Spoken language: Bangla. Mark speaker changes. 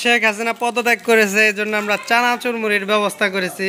Speaker 1: শেখ হাসিনা পদত্যাগ করেছে এই জন্য আমরা চানাচুর মুড়ির ব্যবস্থা করেছি।